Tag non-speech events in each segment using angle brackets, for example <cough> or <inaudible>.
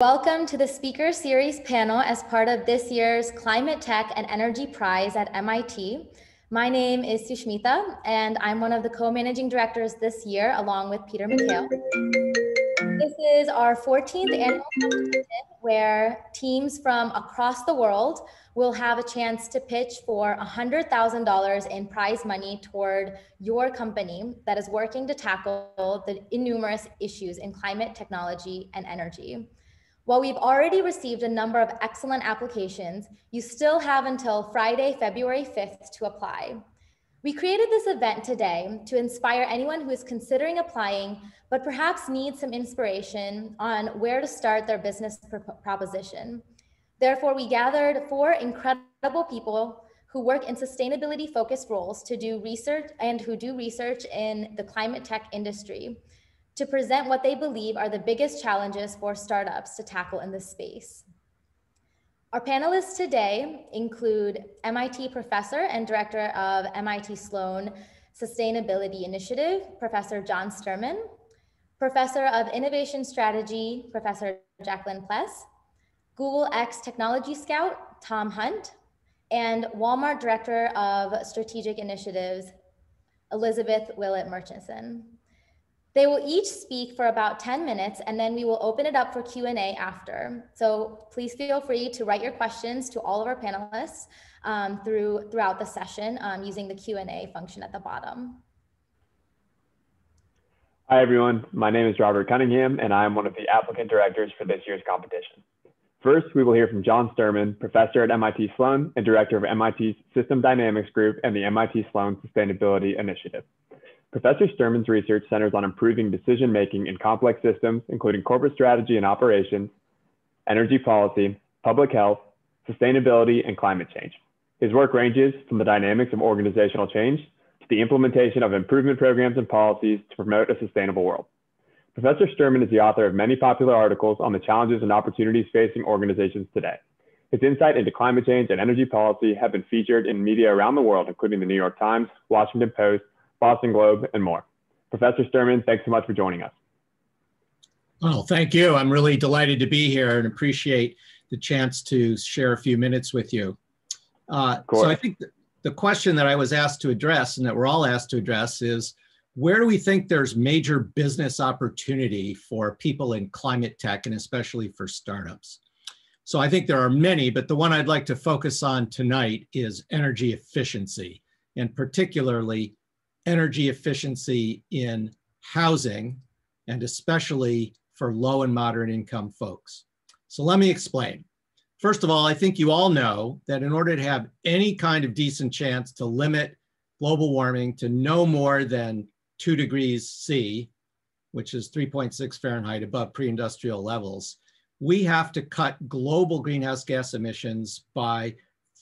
Welcome to the Speaker Series panel as part of this year's Climate Tech and Energy Prize at MIT. My name is Sushmita, and I'm one of the co-managing directors this year, along with Peter McHale. This is our 14th annual competition where teams from across the world will have a chance to pitch for $100,000 in prize money toward your company that is working to tackle the innumerous issues in climate technology and energy. While we've already received a number of excellent applications, you still have until Friday, February 5th to apply. We created this event today to inspire anyone who is considering applying, but perhaps needs some inspiration on where to start their business proposition. Therefore, we gathered four incredible people who work in sustainability focused roles to do research and who do research in the climate tech industry to present what they believe are the biggest challenges for startups to tackle in this space. Our panelists today include MIT professor and director of MIT Sloan Sustainability Initiative, Professor John Sterman, Professor of Innovation Strategy, Professor Jacquelyn Pless, Google X Technology Scout, Tom Hunt, and Walmart Director of Strategic Initiatives, Elizabeth Willet Murchison. They will each speak for about 10 minutes and then we will open it up for Q&A after. So please feel free to write your questions to all of our panelists um, through, throughout the session um, using the Q&A function at the bottom. Hi everyone, my name is Robert Cunningham and I am one of the applicant directors for this year's competition. First, we will hear from John Sterman, professor at MIT Sloan and director of MIT's System Dynamics Group and the MIT Sloan Sustainability Initiative. Professor Sterman's research centers on improving decision making in complex systems, including corporate strategy and operations, energy policy, public health, sustainability, and climate change. His work ranges from the dynamics of organizational change to the implementation of improvement programs and policies to promote a sustainable world. Professor Sterman is the author of many popular articles on the challenges and opportunities facing organizations today. His insight into climate change and energy policy have been featured in media around the world, including the New York Times, Washington Post, Boston Globe, and more. Professor Sterman, thanks so much for joining us. Well, thank you. I'm really delighted to be here and appreciate the chance to share a few minutes with you. Uh, so I think the question that I was asked to address and that we're all asked to address is where do we think there's major business opportunity for people in climate tech and especially for startups? So I think there are many, but the one I'd like to focus on tonight is energy efficiency and particularly energy efficiency in housing and especially for low and moderate income folks. So let me explain. First of all, I think you all know that in order to have any kind of decent chance to limit global warming to no more than two degrees C, which is 3.6 Fahrenheit above pre-industrial levels, we have to cut global greenhouse gas emissions by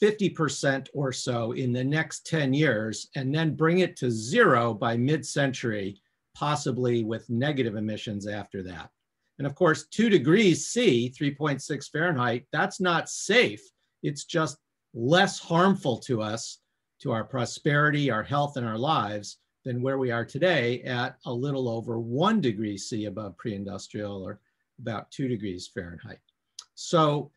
50% or so in the next 10 years and then bring it to zero by mid-century, possibly with negative emissions after that. And of course, two degrees C, 3.6 Fahrenheit, that's not safe. It's just less harmful to us, to our prosperity, our health, and our lives than where we are today at a little over one degree C above pre-industrial or about two degrees Fahrenheit. So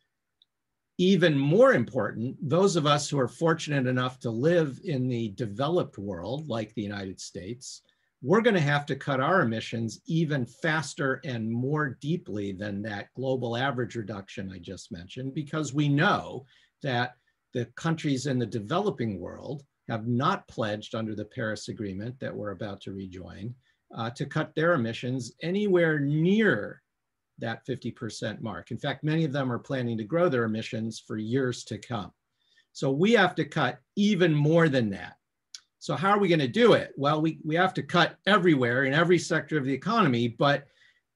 even more important, those of us who are fortunate enough to live in the developed world, like the United States, we're going to have to cut our emissions even faster and more deeply than that global average reduction I just mentioned, because we know that the countries in the developing world have not pledged under the Paris Agreement that we're about to rejoin uh, to cut their emissions anywhere near that 50% mark. In fact, many of them are planning to grow their emissions for years to come. So we have to cut even more than that. So how are we going to do it? Well, we, we have to cut everywhere in every sector of the economy, but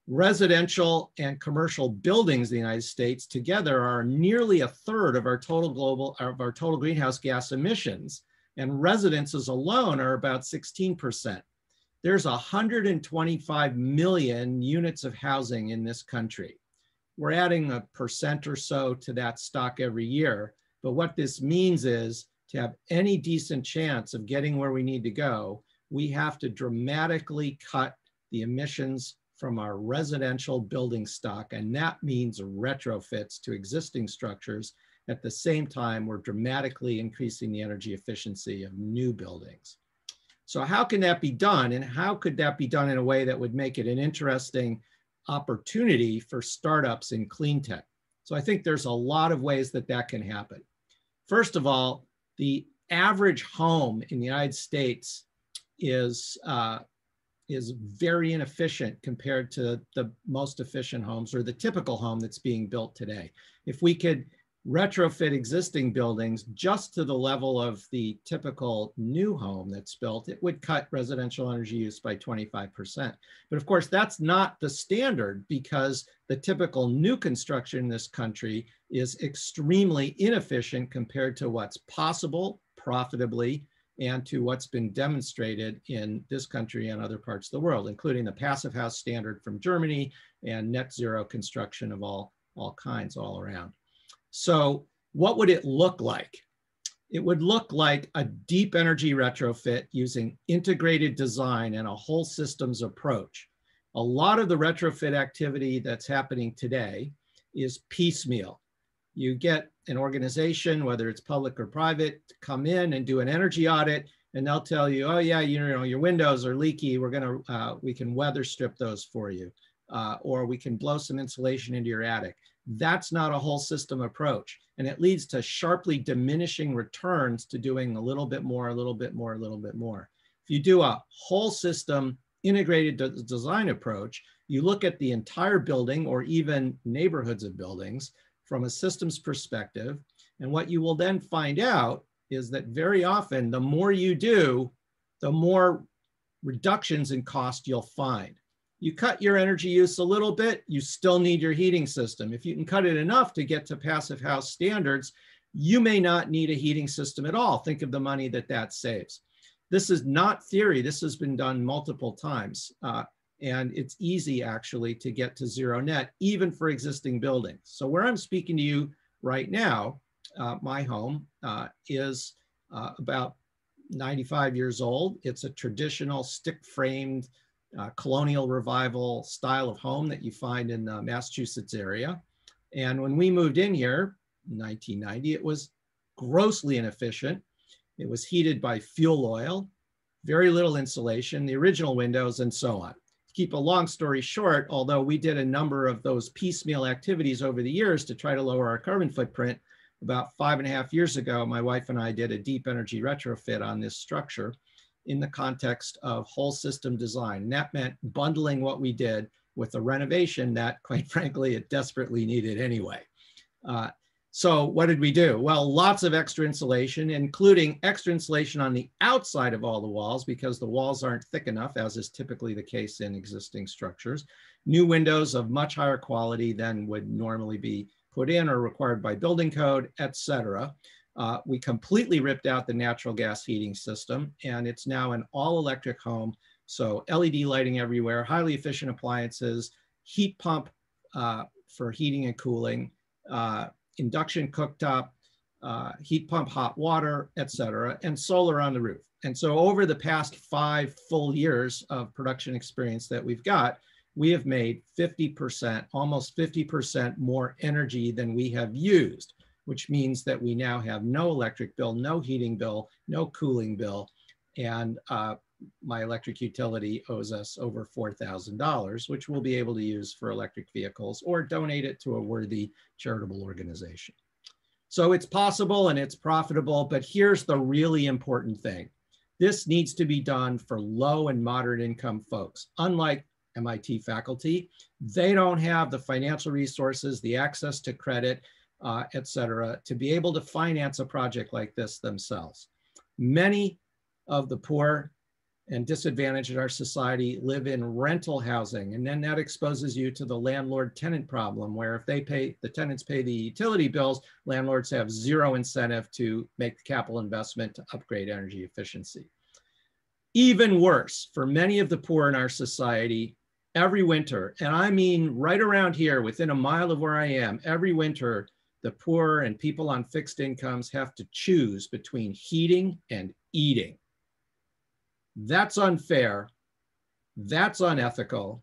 residential and commercial buildings in the United States together are nearly a third of our total global of our total greenhouse gas emissions. And residences alone are about 16% there's 125 million units of housing in this country. We're adding a percent or so to that stock every year. But what this means is to have any decent chance of getting where we need to go, we have to dramatically cut the emissions from our residential building stock, and that means retrofits to existing structures. At the same time, we're dramatically increasing the energy efficiency of new buildings. So how can that be done? And how could that be done in a way that would make it an interesting opportunity for startups in clean tech? So I think there's a lot of ways that that can happen. First of all, the average home in the United States is uh, is very inefficient compared to the most efficient homes or the typical home that's being built today. If we could retrofit existing buildings just to the level of the typical new home that's built, it would cut residential energy use by 25%. But of course, that's not the standard because the typical new construction in this country is extremely inefficient compared to what's possible profitably and to what's been demonstrated in this country and other parts of the world, including the passive house standard from Germany and net zero construction of all, all kinds all around. So what would it look like? It would look like a deep energy retrofit using integrated design and a whole systems approach. A lot of the retrofit activity that's happening today is piecemeal. You get an organization, whether it's public or private, to come in and do an energy audit, and they'll tell you, oh yeah, you know, your windows are leaky. We're gonna, uh, we can weather strip those for you, uh, or we can blow some insulation into your attic. That's not a whole system approach, and it leads to sharply diminishing returns to doing a little bit more, a little bit more, a little bit more. If you do a whole system integrated de design approach, you look at the entire building or even neighborhoods of buildings from a systems perspective. And what you will then find out is that very often, the more you do, the more reductions in cost you'll find. You cut your energy use a little bit, you still need your heating system. If you can cut it enough to get to passive house standards, you may not need a heating system at all. Think of the money that that saves. This is not theory. This has been done multiple times. Uh, and it's easy actually to get to zero net, even for existing buildings. So where I'm speaking to you right now, uh, my home uh, is uh, about 95 years old. It's a traditional stick framed uh, colonial revival style of home that you find in the Massachusetts area. And when we moved in here in 1990, it was grossly inefficient. It was heated by fuel oil, very little insulation, the original windows, and so on To keep a long story short, although we did a number of those piecemeal activities over the years to try to lower our carbon footprint, about five and a half years ago, my wife and I did a deep energy retrofit on this structure in the context of whole system design. And that meant bundling what we did with a renovation that, quite <laughs> frankly, it desperately needed anyway. Uh, so what did we do? Well, lots of extra insulation, including extra insulation on the outside of all the walls because the walls aren't thick enough, as is typically the case in existing structures. New windows of much higher quality than would normally be put in or required by building code, et cetera. Uh, we completely ripped out the natural gas heating system, and it's now an all electric home. So LED lighting everywhere, highly efficient appliances, heat pump uh, for heating and cooling, uh, induction cooktop, uh, heat pump hot water, et cetera, and solar on the roof. And so over the past five full years of production experience that we've got, we have made 50%, almost 50% more energy than we have used, which means that we now have no electric bill, no heating bill, no cooling bill, and uh, my electric utility owes us over $4,000, which we'll be able to use for electric vehicles or donate it to a worthy charitable organization. So it's possible and it's profitable, but here's the really important thing. This needs to be done for low and moderate income folks. Unlike MIT faculty, they don't have the financial resources, the access to credit, uh, et cetera, to be able to finance a project like this themselves. Many of the poor and disadvantaged in our society live in rental housing. And then that exposes you to the landlord tenant problem, where if they pay, the tenants pay the utility bills, landlords have zero incentive to make the capital investment to upgrade energy efficiency. Even worse, for many of the poor in our society, every winter, and I mean right around here, within a mile of where I am, every winter, the poor and people on fixed incomes have to choose between heating and eating. That's unfair. That's unethical.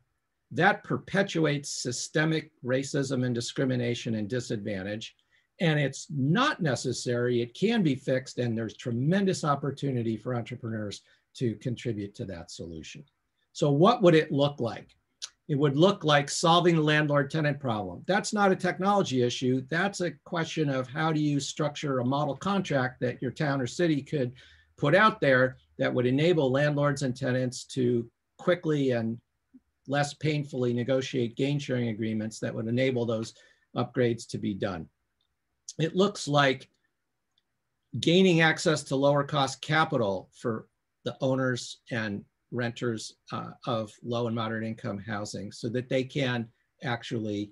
that perpetuates systemic racism and discrimination and disadvantage. And it's not necessary, it can be fixed, and there's tremendous opportunity for entrepreneurs to contribute to that solution. So, what would it look like? It would look like solving the landlord tenant problem. That's not a technology issue. That's a question of how do you structure a model contract that your town or city could put out there that would enable landlords and tenants to quickly and less painfully negotiate gain sharing agreements that would enable those upgrades to be done. It looks like gaining access to lower cost capital for the owners and renters uh, of low and moderate income housing so that they can actually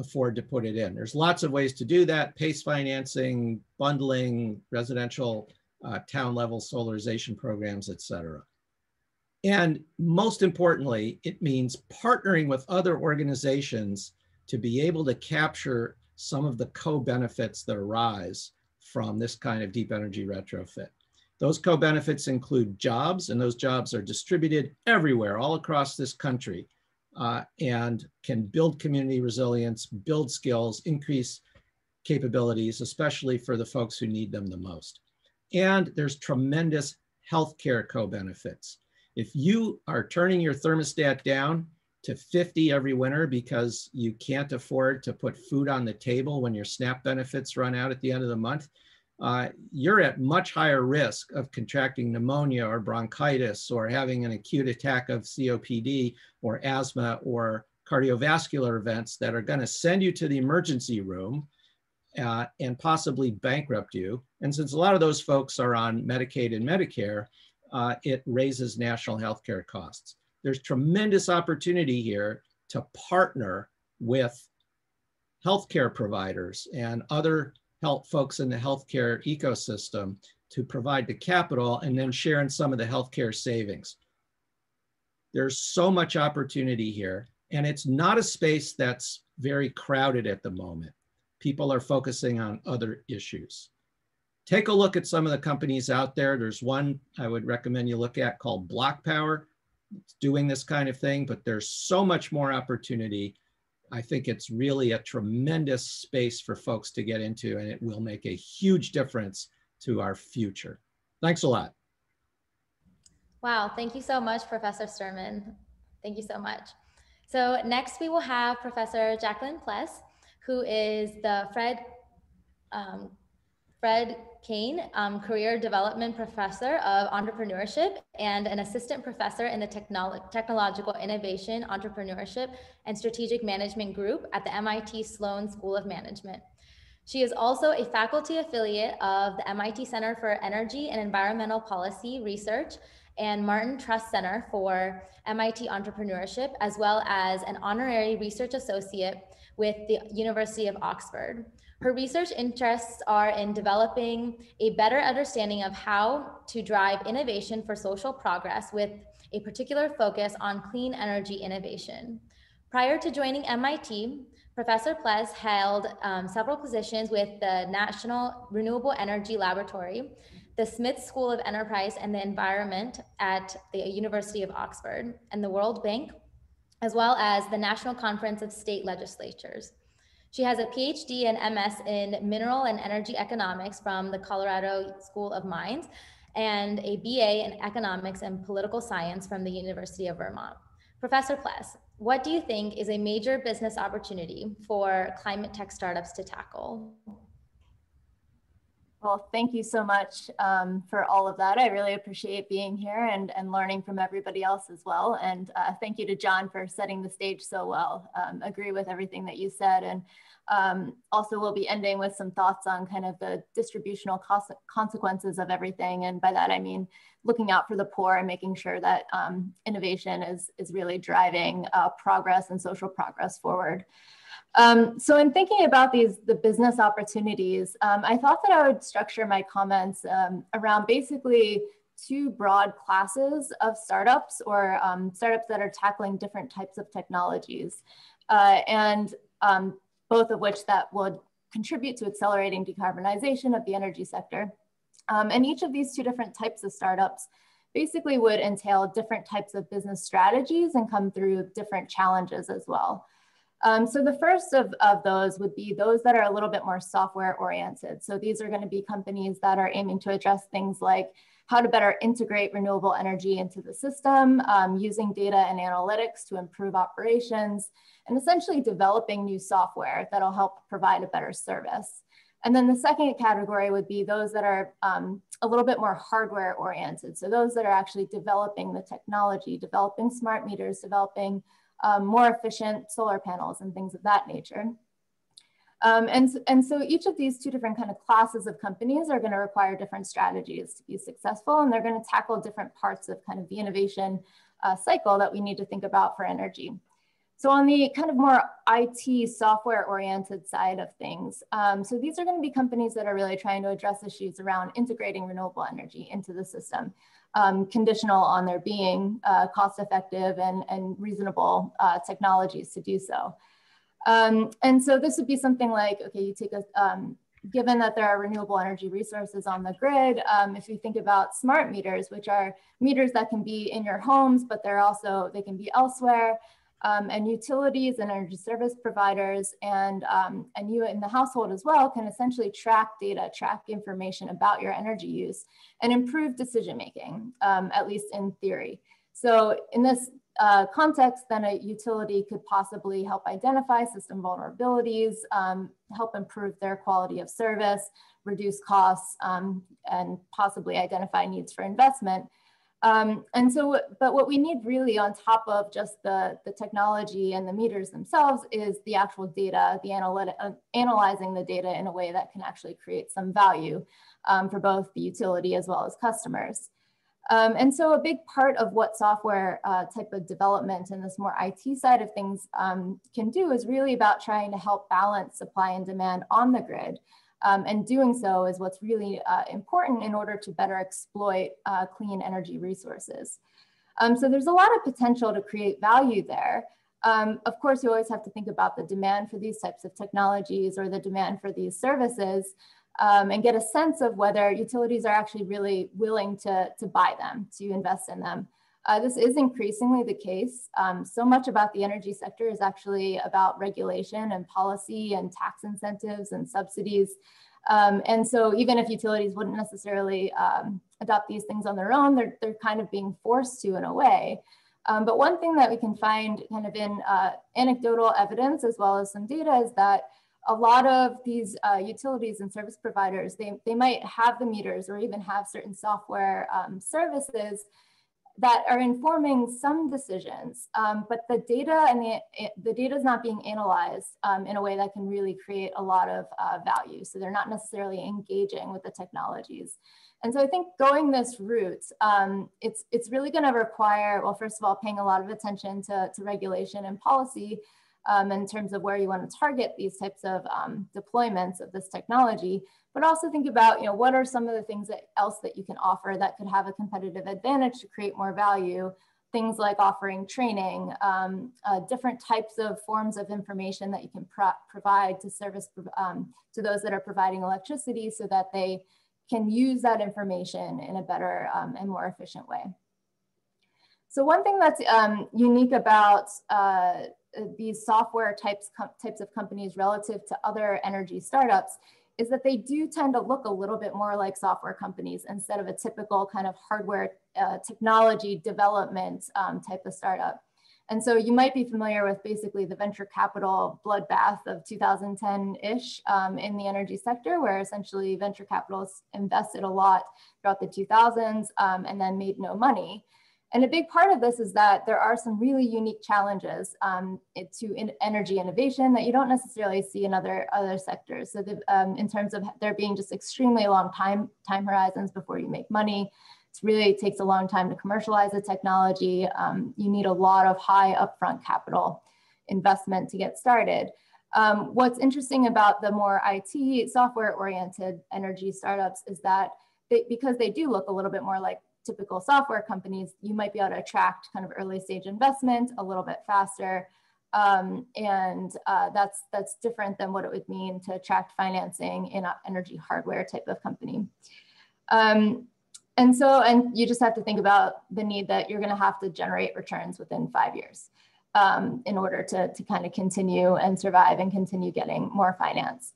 afford to put it in. There's lots of ways to do that, PACE financing, bundling, residential uh, town level solarization programs, et cetera. And most importantly, it means partnering with other organizations to be able to capture some of the co-benefits that arise from this kind of deep energy retrofit. Those co-benefits include jobs, and those jobs are distributed everywhere, all across this country, uh, and can build community resilience, build skills, increase capabilities, especially for the folks who need them the most. And there's tremendous healthcare co-benefits. If you are turning your thermostat down to 50 every winter because you can't afford to put food on the table when your SNAP benefits run out at the end of the month, uh, you're at much higher risk of contracting pneumonia or bronchitis or having an acute attack of COPD or asthma or cardiovascular events that are going to send you to the emergency room uh, and possibly bankrupt you. And since a lot of those folks are on Medicaid and Medicare, uh, it raises national healthcare costs. There's tremendous opportunity here to partner with healthcare providers and other health folks in the healthcare ecosystem to provide the capital and then share in some of the healthcare savings. There's so much opportunity here, and it's not a space that's very crowded at the moment. People are focusing on other issues take a look at some of the companies out there. There's one I would recommend you look at called BlocPower. It's doing this kind of thing, but there's so much more opportunity. I think it's really a tremendous space for folks to get into, and it will make a huge difference to our future. Thanks a lot. Wow, thank you so much, Professor Sterman. Thank you so much. So next we will have Professor Jacquelyn Pless, who is the Fred um, Fred Kayne, um, Career Development Professor of Entrepreneurship and an Assistant Professor in the Technolo Technological Innovation, Entrepreneurship, and Strategic Management Group at the MIT Sloan School of Management. She is also a faculty affiliate of the MIT Center for Energy and Environmental Policy Research and Martin Trust Center for MIT Entrepreneurship, as well as an honorary research associate with the University of Oxford. Her research interests are in developing a better understanding of how to drive innovation for social progress with a particular focus on clean energy innovation. Prior to joining MIT, Professor Pless held um, several positions with the National Renewable Energy Laboratory, the Smith School of Enterprise and the Environment at the University of Oxford, and the World Bank, as well as the National Conference of State Legislatures. She has a PhD and MS in mineral and energy economics from the Colorado School of Mines and a BA in economics and political science from the University of Vermont. Professor Pless, what do you think is a major business opportunity for climate tech startups to tackle? Well, thank you so much um, for all of that. I really appreciate being here and, and learning from everybody else as well. And uh, thank you to John for setting the stage so well. Um, agree with everything that you said. And um, also we'll be ending with some thoughts on kind of the distributional consequences of everything. And by that, I mean, looking out for the poor and making sure that um, innovation is, is really driving uh, progress and social progress forward. Um, so in thinking about these, the business opportunities, um, I thought that I would structure my comments um, around basically two broad classes of startups or um, startups that are tackling different types of technologies. Uh, and um, both of which that would contribute to accelerating decarbonization of the energy sector. Um, and each of these two different types of startups basically would entail different types of business strategies and come through different challenges as well. Um, so the first of, of those would be those that are a little bit more software oriented. So these are going to be companies that are aiming to address things like how to better integrate renewable energy into the system, um, using data and analytics to improve operations, and essentially developing new software that'll help provide a better service. And then the second category would be those that are um, a little bit more hardware oriented. So those that are actually developing the technology, developing smart meters, developing um, more efficient solar panels and things of that nature. Um, and, and so each of these two different kind of classes of companies are going to require different strategies to be successful, and they're going to tackle different parts of kind of the innovation uh, cycle that we need to think about for energy. So on the kind of more IT software oriented side of things, um, so these are going to be companies that are really trying to address issues around integrating renewable energy into the system, um, conditional on there being uh, cost effective and, and reasonable uh, technologies to do so. Um, and so this would be something like, okay, you take a, um, given that there are renewable energy resources on the grid, um, if you think about smart meters, which are meters that can be in your homes, but they're also, they can be elsewhere um, and utilities and energy service providers and, um, and you in the household as well can essentially track data, track information about your energy use and improve decision making, um, at least in theory. So in this uh, context, then a utility could possibly help identify system vulnerabilities, um, help improve their quality of service, reduce costs, um, and possibly identify needs for investment. Um, and so, but what we need really on top of just the, the technology and the meters themselves is the actual data, the analytic, uh, analyzing the data in a way that can actually create some value um, for both the utility as well as customers. Um, and so a big part of what software uh, type of development and this more IT side of things um, can do is really about trying to help balance supply and demand on the grid. Um, and doing so is what's really uh, important in order to better exploit uh, clean energy resources. Um, so there's a lot of potential to create value there. Um, of course, you always have to think about the demand for these types of technologies or the demand for these services um, and get a sense of whether utilities are actually really willing to, to buy them, to invest in them. Uh, this is increasingly the case. Um, so much about the energy sector is actually about regulation and policy and tax incentives and subsidies. Um, and so even if utilities wouldn't necessarily um, adopt these things on their own, they're, they're kind of being forced to in a way. Um, but one thing that we can find kind of in uh, anecdotal evidence as well as some data is that a lot of these uh, utilities and service providers, they, they might have the meters or even have certain software um, services that are informing some decisions, um, but the data and the, the data is not being analyzed um, in a way that can really create a lot of uh, value. So they're not necessarily engaging with the technologies. And so I think going this route, um, it's, it's really gonna require, well, first of all, paying a lot of attention to, to regulation and policy, um, in terms of where you want to target these types of um, deployments of this technology, but also think about, you know, what are some of the things that else that you can offer that could have a competitive advantage to create more value. Things like offering training, um, uh, different types of forms of information that you can pro provide to service um, to those that are providing electricity so that they can use that information in a better um, and more efficient way. So one thing that's um, unique about uh, these software types, types of companies relative to other energy startups is that they do tend to look a little bit more like software companies instead of a typical kind of hardware uh, technology development um, type of startup. And so you might be familiar with basically the venture capital bloodbath of 2010-ish um, in the energy sector, where essentially venture capitalists invested a lot throughout the 2000s um, and then made no money. And a big part of this is that there are some really unique challenges um, to in energy innovation that you don't necessarily see in other, other sectors. So the, um, in terms of there being just extremely long time, time horizons before you make money, it really takes a long time to commercialize the technology. Um, you need a lot of high upfront capital investment to get started. Um, what's interesting about the more IT software oriented energy startups is that they, because they do look a little bit more like typical software companies, you might be able to attract kind of early stage investment a little bit faster. Um, and uh, that's, that's different than what it would mean to attract financing in an energy hardware type of company. Um, and so, and you just have to think about the need that you're going to have to generate returns within five years um, in order to, to kind of continue and survive and continue getting more finance.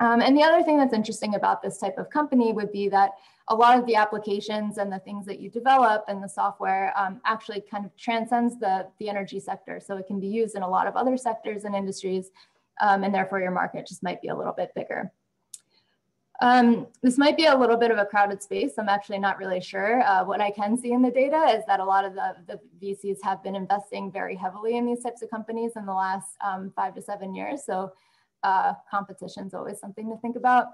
Um, and the other thing that's interesting about this type of company would be that a lot of the applications and the things that you develop and the software um, actually kind of transcends the, the energy sector. So it can be used in a lot of other sectors and industries, um, and therefore your market just might be a little bit bigger. Um, this might be a little bit of a crowded space. I'm actually not really sure. Uh, what I can see in the data is that a lot of the, the VCs have been investing very heavily in these types of companies in the last um, five to seven years. So uh, competition is always something to think about.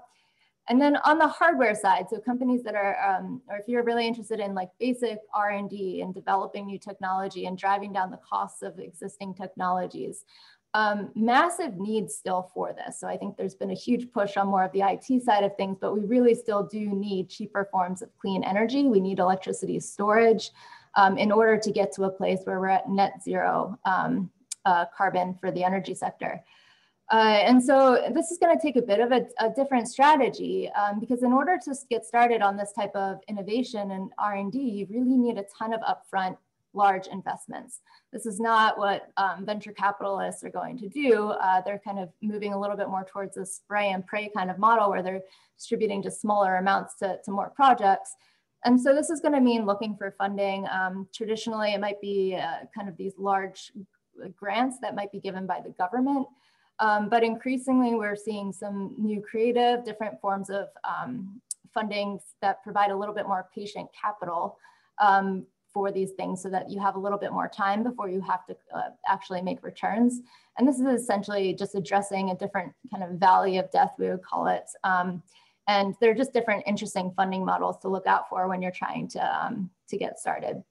And then on the hardware side, so companies that are, um, or if you're really interested in like basic R&D and developing new technology and driving down the costs of existing technologies, um, massive needs still for this. So I think there's been a huge push on more of the IT side of things, but we really still do need cheaper forms of clean energy. We need electricity storage um, in order to get to a place where we're at net zero um, uh, carbon for the energy sector. Uh, and so this is going to take a bit of a, a different strategy um, because in order to get started on this type of innovation and R&D, you really need a ton of upfront large investments. This is not what um, venture capitalists are going to do. Uh, they're kind of moving a little bit more towards a spray and pray kind of model where they're distributing just smaller amounts to, to more projects. And so this is going to mean looking for funding. Um, traditionally, it might be uh, kind of these large grants that might be given by the government. Um, but increasingly, we're seeing some new creative, different forms of um, funding that provide a little bit more patient capital um, for these things so that you have a little bit more time before you have to uh, actually make returns. And this is essentially just addressing a different kind of valley of death, we would call it. Um, and they're just different interesting funding models to look out for when you're trying to, um, to get started.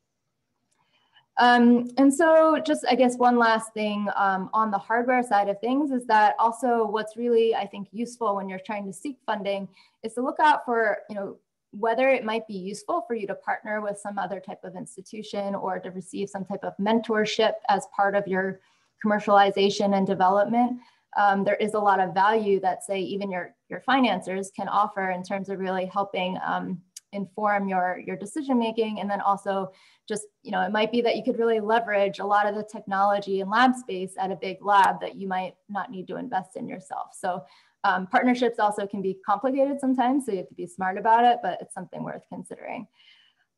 Um, and so just, I guess, one last thing um, on the hardware side of things is that also what's really, I think, useful when you're trying to seek funding is to look out for, you know, whether it might be useful for you to partner with some other type of institution or to receive some type of mentorship as part of your commercialization and development. Um, there is a lot of value that say even your, your financiers can offer in terms of really helping um, inform your, your decision making. And then also just, you know, it might be that you could really leverage a lot of the technology and lab space at a big lab that you might not need to invest in yourself. So um, partnerships also can be complicated sometimes, so you have to be smart about it, but it's something worth considering.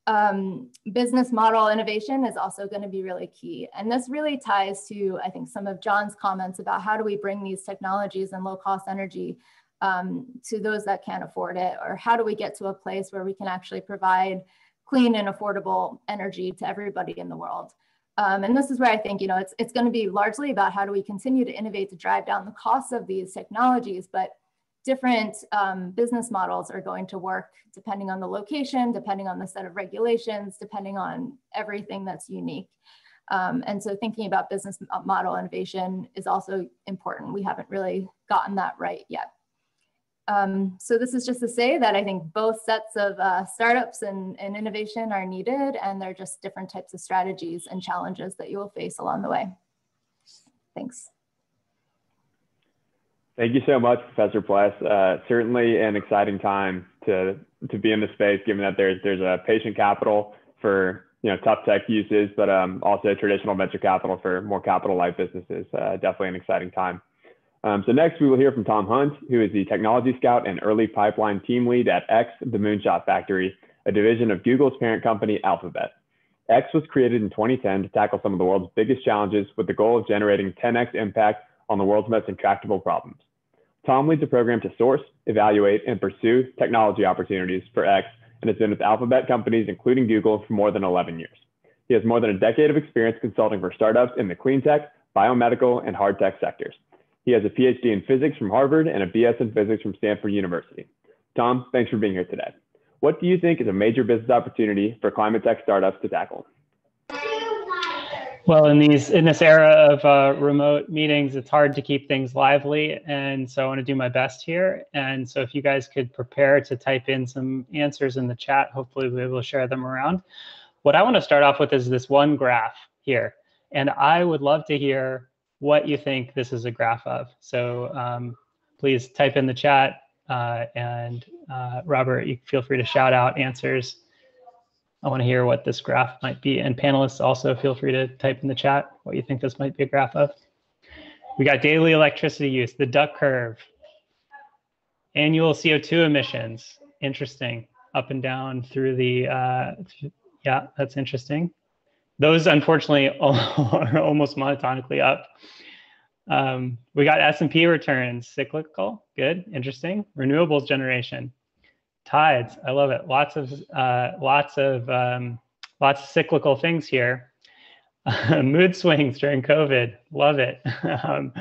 Um, business model innovation is also going to be really key. And this really ties to, I think, some of John's comments about how do we bring these technologies and low cost energy um, to those that can't afford it, or how do we get to a place where we can actually provide clean and affordable energy to everybody in the world. Um, and this is where I think, you know, it's, it's going to be largely about how do we continue to innovate to drive down the costs of these technologies, but different um, business models are going to work depending on the location, depending on the set of regulations, depending on everything that's unique. Um, and so thinking about business model innovation is also important. We haven't really gotten that right yet. Um, so this is just to say that I think both sets of uh, startups and, and, innovation are needed and they're just different types of strategies and challenges that you will face along the way. Thanks. Thank you so much, Professor Pless. Uh, certainly an exciting time to, to be in the space, given that there's, there's a patient capital for you know, tough tech uses, but um, also traditional venture capital for more capital light businesses. Uh, definitely an exciting time. Um, so next we will hear from Tom Hunt, who is the technology scout and early pipeline team lead at X, the Moonshot Factory, a division of Google's parent company, Alphabet. X was created in 2010 to tackle some of the world's biggest challenges with the goal of generating 10x impact on the world's most intractable problems. Tom leads a program to source, evaluate, and pursue technology opportunities for X and has been with Alphabet companies, including Google, for more than 11 years. He has more than a decade of experience consulting for startups in the clean tech, biomedical, and hard tech sectors. He has a PhD in physics from Harvard and a BS in physics from Stanford University. Tom, thanks for being here today. What do you think is a major business opportunity for climate tech startups to tackle? Well, in these in this era of uh, remote meetings, it's hard to keep things lively, and so I want to do my best here. And so, if you guys could prepare to type in some answers in the chat, hopefully we'll be able to share them around. What I want to start off with is this one graph here, and I would love to hear what you think this is a graph of. So um, please type in the chat uh, and uh, Robert, you feel free to shout out answers. I want to hear what this graph might be. And panelists also feel free to type in the chat what you think this might be a graph of. We got daily electricity use, the duck curve, annual CO2 emissions. Interesting. Up and down through the, uh, yeah, that's interesting. Those unfortunately <laughs> are almost monotonically up. Um, we got S&P returns, cyclical, good, interesting. Renewables generation, tides, I love it. Lots of, uh, lots of, um, lots of cyclical things here. <laughs> mood swings during COVID. Love it. <laughs> Um,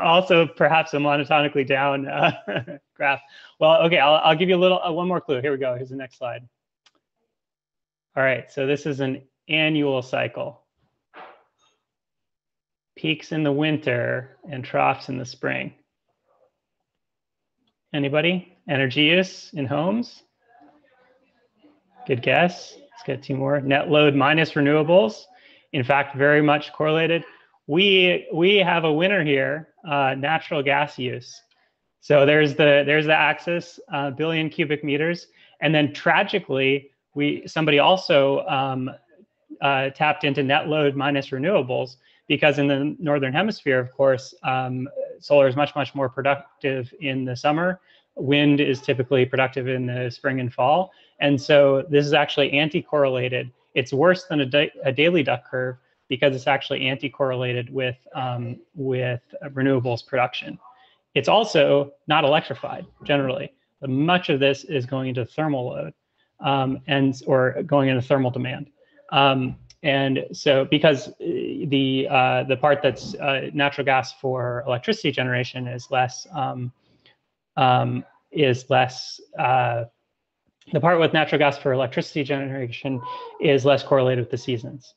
also, perhaps a monotonically down uh, graph. Well, okay, I'll, I'll give you a little, uh, one more clue. Here we go. Here's the next slide. All right, so this is an annual cycle. Peaks in the winter and troughs in the spring. Anybody? Energy use in homes? Good guess. Let's get two more. Net load minus renewables in fact, very much correlated. We we have a winner here, uh, natural gas use. So there's the there's the axis, uh, billion cubic meters, and then tragically, we somebody also um, uh, tapped into net load minus renewables because in the northern hemisphere, of course, um, solar is much much more productive in the summer. Wind is typically productive in the spring and fall, and so this is actually anti-correlated it's worse than a, da a daily duck curve because it's actually anti-correlated with, um, with renewables production. It's also not electrified generally. But much of this is going into thermal load um, and or going into thermal demand. Um, and so because uh, the uh, the part that's uh, natural gas for electricity generation is less um, um is less uh, the part with natural gas for electricity generation is less correlated with the seasons.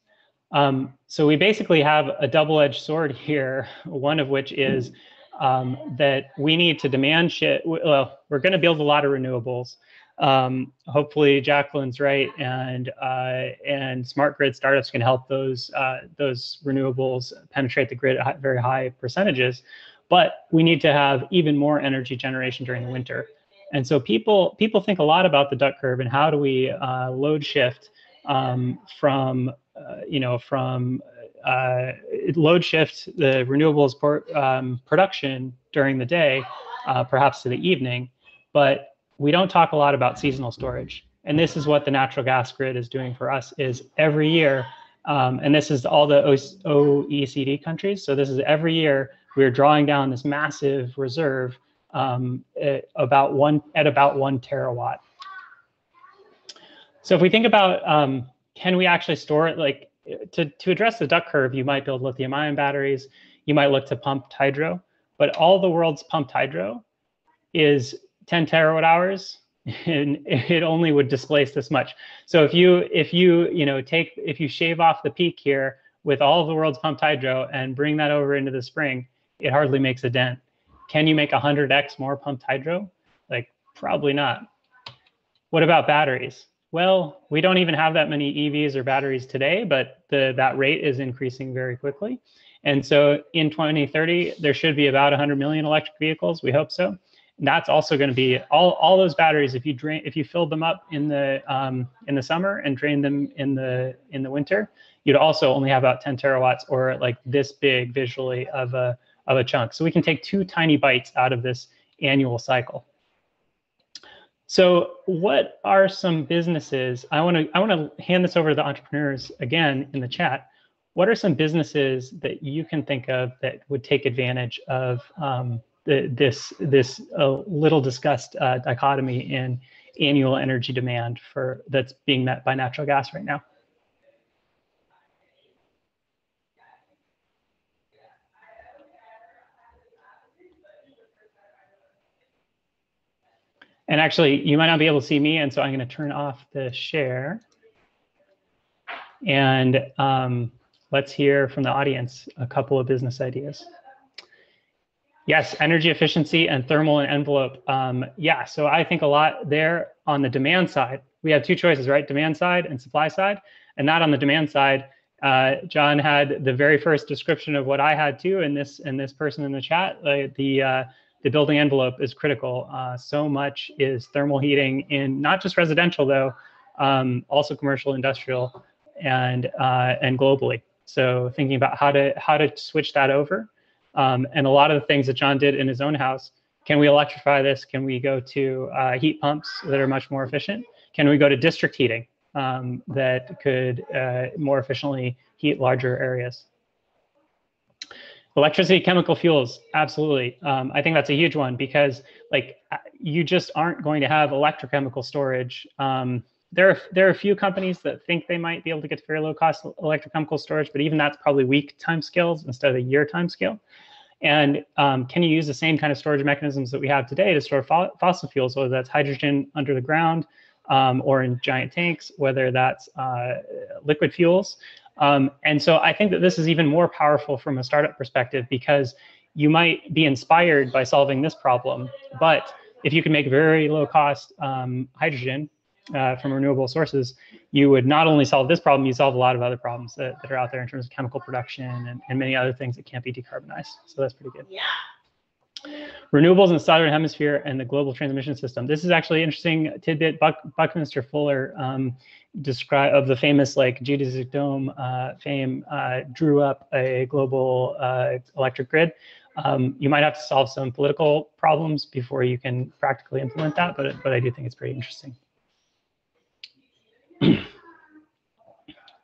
Um, so we basically have a double-edged sword here, one of which is um, that we need to demand shit. Well, we're going to build a lot of renewables. Um, hopefully, Jacquelyn's right, and uh, and smart grid startups can help those uh, those renewables penetrate the grid at very high percentages. But we need to have even more energy generation during the winter. And so people people think a lot about the duck curve and how do we uh, load shift um, from uh, you know from uh, load shift the renewables um, production during the day, uh, perhaps to the evening, but we don't talk a lot about seasonal storage. And this is what the natural gas grid is doing for us is every year, um, and this is all the OECD countries. So this is every year we're drawing down this massive reserve um, at about one at about one terawatt. So if we think about um, can we actually store it like to, to address the duck curve, you might build lithium ion batteries, you might look to pumped hydro, but all the world's pumped hydro is 10 terawatt hours <laughs> and it only would displace this much. So if you if you you know take if you shave off the peak here with all of the world's pumped hydro and bring that over into the spring, it hardly makes a dent. Can you make 100x more pumped hydro? Like, probably not. What about batteries? Well, we don't even have that many EVs or batteries today, but the, that rate is increasing very quickly. And so in 2030, there should be about 100 million electric vehicles. We hope so. That's also going to be all, all those batteries. If you drain, if you filled them up in the um, in the summer and drained them in the in the winter, you'd also only have about 10 terawatts or like this big visually of a of a chunk. So we can take two tiny bites out of this annual cycle. So what are some businesses? I want to I want to hand this over to the entrepreneurs again in the chat. What are some businesses that you can think of that would take advantage of um, this this uh, little discussed uh, dichotomy in annual energy demand for that's being met by natural gas right now? And actually, you might not be able to see me, and so I'm going to turn off the share. And um, let's hear from the audience a couple of business ideas. Yes, energy efficiency and thermal and envelope. Um, yeah, so I think a lot there on the demand side. We have two choices, right? Demand side and supply side. And not on the demand side, uh, John had the very first description of what I had too, and this and this person in the chat, uh, the uh, the building envelope is critical. Uh, so much is thermal heating in not just residential though, um, also commercial, industrial, and uh, and globally. So thinking about how to how to switch that over, um, and a lot of the things that John did in his own house. Can we electrify this? Can we go to uh, heat pumps that are much more efficient? Can we go to district heating um, that could uh, more efficiently heat larger areas? Electricity, chemical fuels, absolutely. Um, I think that's a huge one because like uh, you just aren't going to have electrochemical storage. There are there are a few companies that think they might be able to get to very low cost electrochemical storage, but even that's probably week time scales instead of a year time scale. And um, can you use the same kind of storage mechanisms that we have today to store fo fossil fuels, whether that's hydrogen under the ground um, or in giant tanks, whether that's uh, liquid fuels? Um, and so I think that this is even more powerful from a startup perspective because you might be inspired by solving this problem, but if you can make very low cost um, hydrogen uh, from renewable sources, you would not only solve this problem, you solve a lot of other problems that, that are out there in terms of chemical production and, and many other things that can't be decarbonized. So that's pretty good. Yeah. Renewables in the southern hemisphere and the global transmission system. This is actually interesting tidbit. Buck, Buckminster Fuller um, describe of the famous like geodesic dome uh, fame uh, drew up a global uh, electric grid. Um, you might have to solve some political problems before you can practically implement that, but but I do think it's pretty interesting. <clears throat>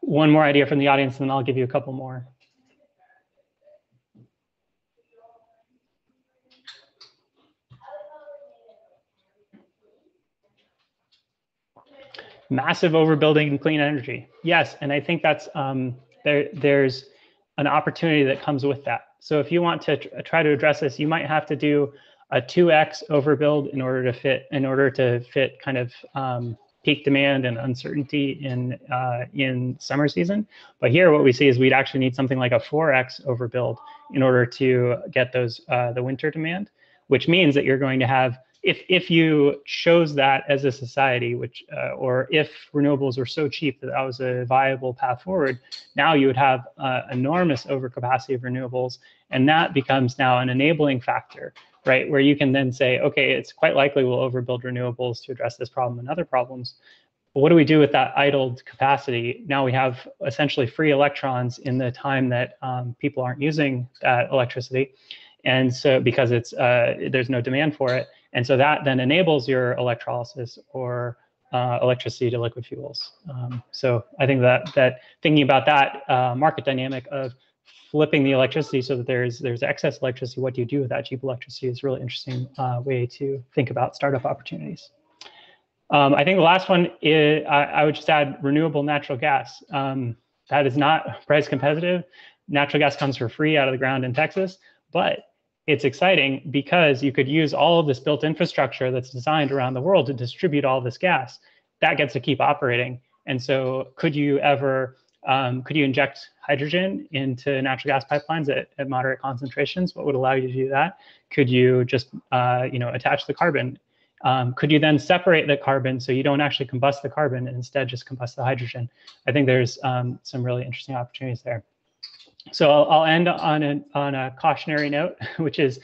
One more idea from the audience, and then I'll give you a couple more. Massive overbuilding in clean energy. Yes, and I think that's um, there. There's an opportunity that comes with that. So if you want to try to address this, you might have to do a 2x overbuild in order to fit in order to fit kind of um, peak demand and uncertainty in uh, in summer season. But here, what we see is we'd actually need something like a 4x overbuild in order to get those uh, the winter demand, which means that you're going to have if if you chose that as a society, which uh, or if renewables were so cheap that that was a viable path forward, now you would have uh, enormous overcapacity of renewables, and that becomes now an enabling factor right? Where you can then say, okay, it's quite likely we'll overbuild renewables to address this problem and other problems. But what do we do with that idled capacity? Now we have essentially free electrons in the time that um, people aren't using that electricity. And so because it's uh, there's no demand for it. And so that then enables your electrolysis or uh, electricity to liquid fuels. Um, so I think that that thinking about that uh, market dynamic of flipping the electricity so that there's there's excess electricity. What do you do with that cheap electricity is a really interesting uh, way to think about startup opportunities. Um, I think the last one is I, I, would just add renewable natural gas. Um, that is not price competitive. Natural gas comes for free out of the ground in Texas, but it's exciting because you could use all of this built infrastructure that's designed around the world to distribute all this gas. That gets to keep operating. And so could you ever um, could you inject hydrogen into natural gas pipelines at, at, moderate concentrations? What would allow you to do that? Could you just, uh, you know, attach the carbon? Um, could you then separate the carbon so you don't actually combust the carbon and instead just combust the hydrogen? I think there's um, some really interesting opportunities there. So I'll, I'll end on a, on a cautionary note, <laughs> which is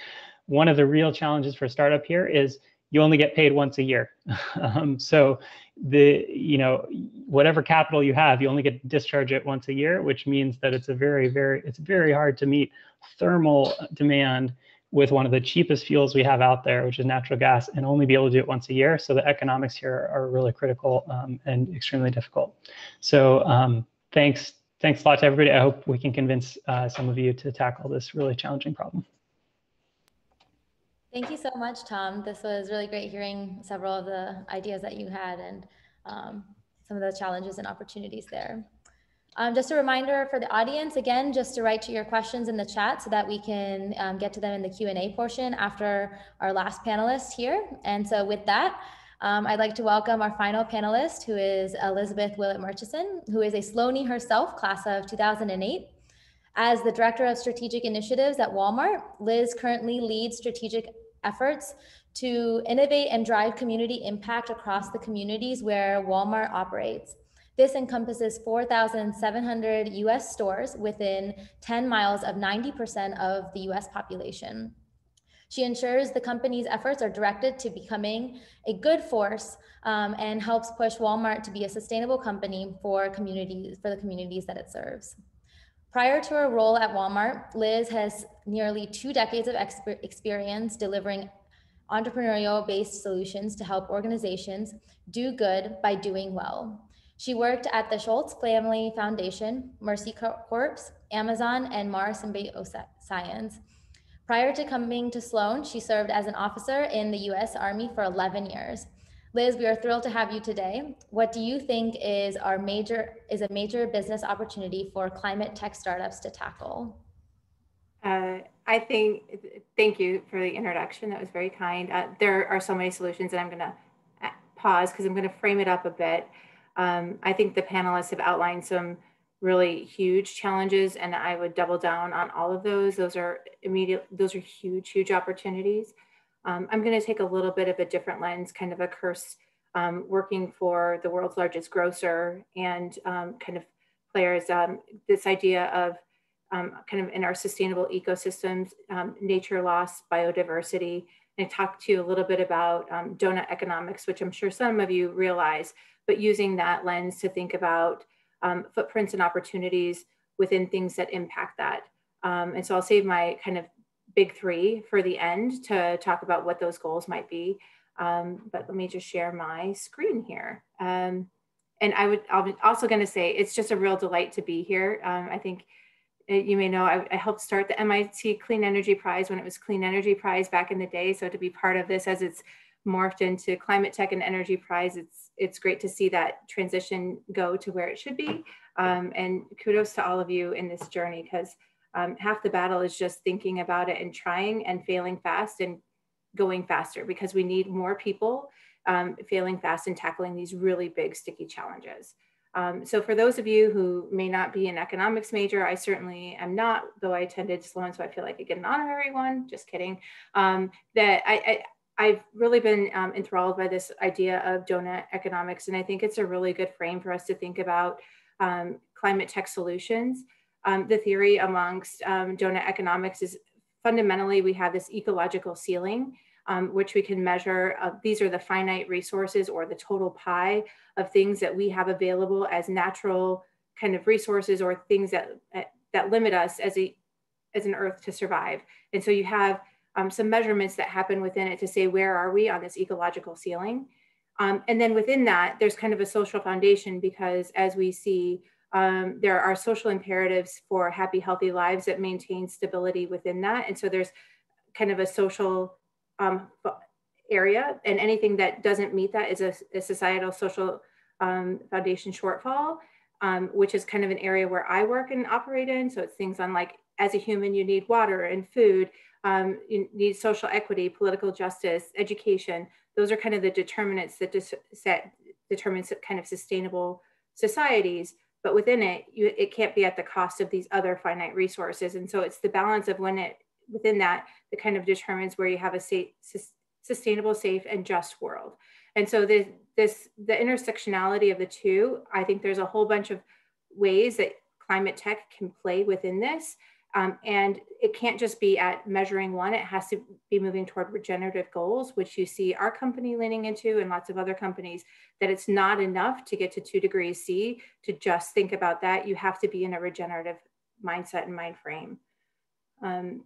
one of the real challenges for a startup here is you only get paid once a year. <laughs> um, so the you know whatever capital you have, you only get to discharge it once a year, which means that it's a very very it's very hard to meet thermal demand with one of the cheapest fuels we have out there, which is natural gas, and only be able to do it once a year. So the economics here are really critical um, and extremely difficult. So um, thanks thanks a lot to everybody. I hope we can convince uh, some of you to tackle this really challenging problem. Thank you so much, Tom. This was really great hearing several of the ideas that you had and um, some of the challenges and opportunities there. Um, just a reminder for the audience, again, just to write to your questions in the chat so that we can um, get to them in the Q&A portion after our last panelist here. And so with that, um, I'd like to welcome our final panelist, who is Elizabeth Willet Murchison, who is a Sloaney herself, class of 2008. As the Director of Strategic Initiatives at Walmart, Liz currently leads strategic efforts to innovate and drive community impact across the communities where Walmart operates. This encompasses 4,700 US stores within 10 miles of 90% of the US population. She ensures the company's efforts are directed to becoming a good force um, and helps push Walmart to be a sustainable company for communities, for the communities that it serves. Prior to her role at Walmart, Liz has nearly two decades of exper experience delivering entrepreneurial based solutions to help organizations do good by doing well. She worked at the Schultz Family Foundation, Mercy Corps, Amazon, and Mars Science. Prior to coming to Sloan, she served as an officer in the US Army for 11 years. Liz, we are thrilled to have you today. What do you think is our major is a major business opportunity for climate tech startups to tackle? Uh, I think, thank you for the introduction. That was very kind. Uh, there are so many solutions, and I'm going to uh, pause because I'm going to frame it up a bit. Um, I think the panelists have outlined some really huge challenges and I would double down on all of those. Those are immediate, those are huge, huge opportunities. Um, I'm gonna take a little bit of a different lens, kind of a curse um, working for the world's largest grocer and um, kind of players, um, this idea of um, kind of in our sustainable ecosystems, um, nature loss, biodiversity, and I talked to you a little bit about donut economics, which I'm sure some of you realize, but using that lens to think about um, footprints and opportunities within things that impact that. Um, and so I'll save my kind of big three for the end to talk about what those goals might be. Um, but let me just share my screen here. Um, and I would, I'm also gonna say, it's just a real delight to be here. Um, I think uh, you may know I, I, helped start the MIT Clean Energy Prize when it was Clean Energy Prize back in the day. So to be part of this as it's morphed into Climate Tech and Energy Prize, it's it's great to see that transition go to where it should be. Um, and kudos to all of you in this journey because um, half the battle is just thinking about it and trying and failing fast and going faster because we need more people um, failing fast and tackling these really big sticky challenges. Um, so for those of you who may not be an economics major, I certainly am not, though I attended Sloan, so I feel like I get an honorary one, just kidding. Um, that I, I I've really been um, enthralled by this idea of donut economics, and I think it's a really good frame for us to think about um, climate tech solutions. Um, the theory amongst um, donut economics is fundamentally we have this ecological ceiling, um, which we can measure. Uh, these are the finite resources or the total pie of things that we have available as natural kind of resources or things that that limit us as a as an Earth to survive. And so you have um, some measurements that happen within it to say where are we on this ecological ceiling. Um, and then within that, there's kind of a social foundation because as we see, um, there are social imperatives for happy, healthy lives that maintain stability within that. And so there's kind of a social um, area and anything that doesn't meet that is a, a societal social um, foundation shortfall, um, which is kind of an area where I work and operate in. So it's things on like, as a human, you need water and food, um, you need social equity, political justice, education. Those are kind of the determinants that set determines kind of sustainable societies. But within it, you, it can't be at the cost of these other finite resources. And so it's the balance of when it within that that kind of determines where you have a safe, sustainable, safe, and just world. And so this, this the intersectionality of the two, I think there's a whole bunch of ways that climate tech can play within this. Um, and it can't just be at measuring one, it has to be moving toward regenerative goals, which you see our company leaning into and lots of other companies, that it's not enough to get to two degrees C to just think about that. You have to be in a regenerative mindset and mind frame. Um,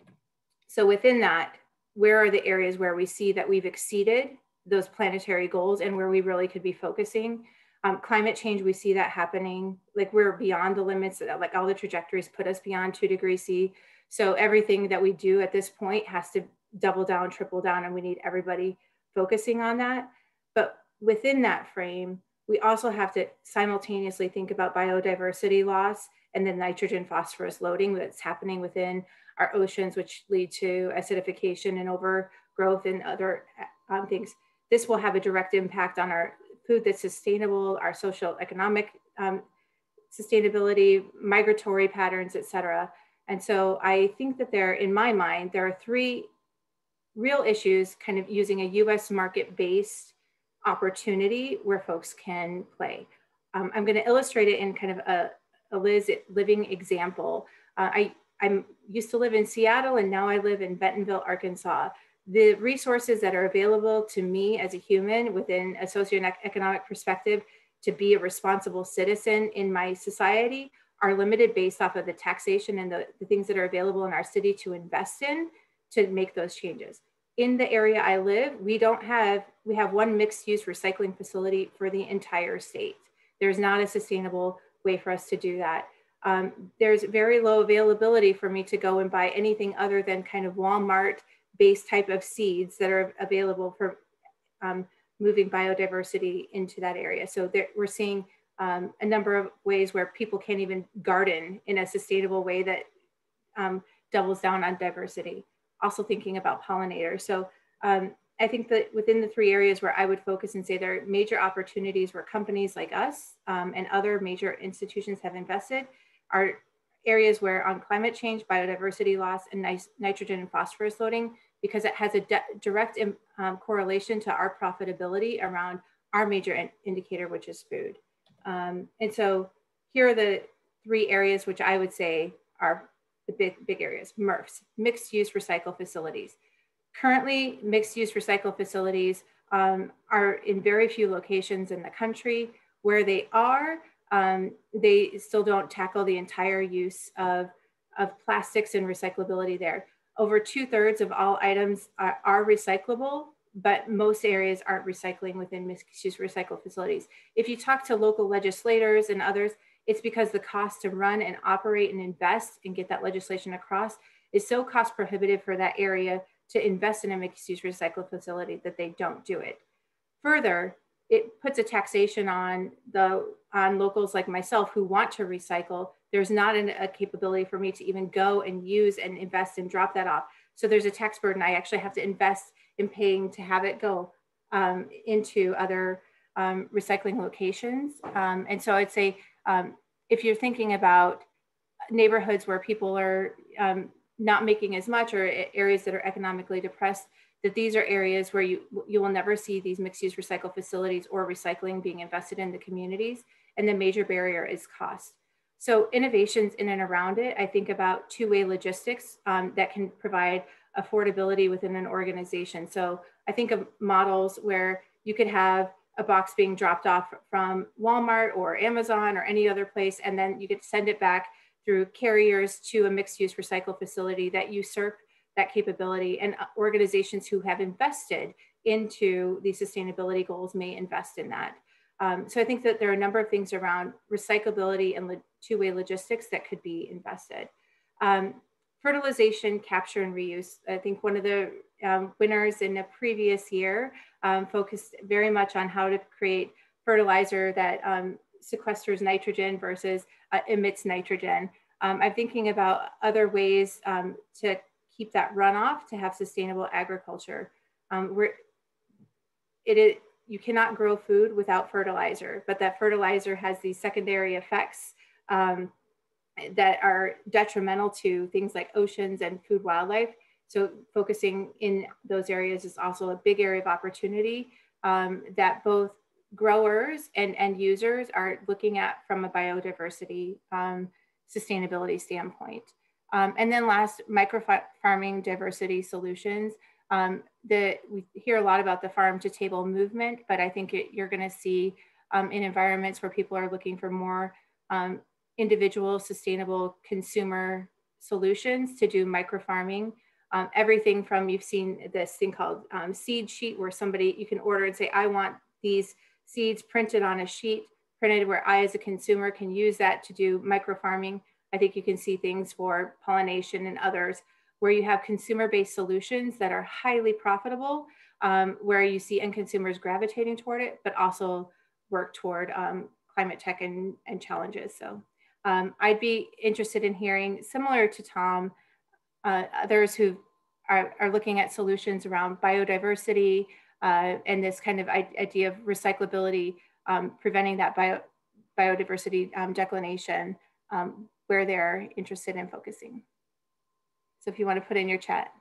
so within that, where are the areas where we see that we've exceeded those planetary goals and where we really could be focusing? Um, climate change, we see that happening. Like we're beyond the limits, like all the trajectories put us beyond two degrees C. So everything that we do at this point has to double down, triple down, and we need everybody focusing on that. But within that frame, we also have to simultaneously think about biodiversity loss and the nitrogen phosphorus loading that's happening within our oceans, which lead to acidification and overgrowth and other um, things. This will have a direct impact on our food that's sustainable, our social economic um, sustainability, migratory patterns, et cetera. And so I think that there, in my mind, there are three real issues kind of using a US market-based opportunity where folks can play. Um, I'm gonna illustrate it in kind of a, a Liz living example. Uh, I, I'm used to live in Seattle and now I live in Bentonville, Arkansas. The resources that are available to me as a human within a socioeconomic perspective to be a responsible citizen in my society are limited based off of the taxation and the, the things that are available in our city to invest in to make those changes. In the area I live, we don't have, we have one mixed use recycling facility for the entire state. There's not a sustainable way for us to do that. Um, there's very low availability for me to go and buy anything other than kind of Walmart based type of seeds that are available for um, moving biodiversity into that area. So there, we're seeing um, a number of ways where people can't even garden in a sustainable way that um, doubles down on diversity. Also thinking about pollinators. So um, I think that within the three areas where I would focus and say there are major opportunities where companies like us um, and other major institutions have invested are areas where on climate change, biodiversity loss, and nitrogen and phosphorus loading, because it has a direct um, correlation to our profitability around our major in indicator, which is food. Um, and so here are the three areas which I would say are the big, big areas, MRFs, mixed use recycle facilities. Currently, mixed use recycle facilities um, are in very few locations in the country. Where they are, um, they still don't tackle the entire use of, of plastics and recyclability there. Over two thirds of all items are, are recyclable, but most areas aren't recycling within mixed use recycle facilities. If you talk to local legislators and others, it's because the cost to run and operate and invest and get that legislation across is so cost prohibitive for that area to invest in a mixed use recycle facility that they don't do it. Further, it puts a taxation on the on locals like myself who want to recycle. There's not an, a capability for me to even go and use and invest and drop that off. So there's a tax burden. I actually have to invest in paying to have it go um, into other um, recycling locations. Um, and so I'd say um, if you're thinking about neighborhoods where people are um, not making as much or areas that are economically depressed, that these are areas where you, you will never see these mixed use recycle facilities or recycling being invested in the communities. And the major barrier is cost. So innovations in and around it, I think about two-way logistics um, that can provide affordability within an organization. So I think of models where you could have a box being dropped off from Walmart or Amazon or any other place, and then you could send it back through carriers to a mixed use recycle facility that usurp that capability. And uh, organizations who have invested into these sustainability goals may invest in that. Um, so I think that there are a number of things around recyclability and two-way logistics that could be invested. Um, fertilization, capture, and reuse. I think one of the um, winners in a previous year um, focused very much on how to create fertilizer that um, sequesters nitrogen versus uh, emits nitrogen. Um, I'm thinking about other ways to keep that runoff to have sustainable agriculture. Um, where it you cannot grow food without fertilizer, but that fertilizer has these secondary effects um, that are detrimental to things like oceans and food wildlife. So focusing in those areas is also a big area of opportunity um, that both growers and end users are looking at from a biodiversity um, sustainability standpoint. Um, and then last, micro farming diversity solutions. Um, the, we hear a lot about the farm to table movement, but I think it, you're gonna see um, in environments where people are looking for more um, individual sustainable consumer solutions to do micro farming. Um, everything from you've seen this thing called um, seed sheet where somebody you can order and say, I want these seeds printed on a sheet printed where I as a consumer can use that to do micro farming. I think you can see things for pollination and others where you have consumer-based solutions that are highly profitable, um, where you see end consumers gravitating toward it, but also work toward um, climate tech and, and challenges. So um, I'd be interested in hearing, similar to Tom, uh, others who are, are, looking at solutions around biodiversity uh, and this kind of idea of recyclability, um, preventing that bio, biodiversity um, declination, um, where they're interested in focusing. So if you want to put in your chat.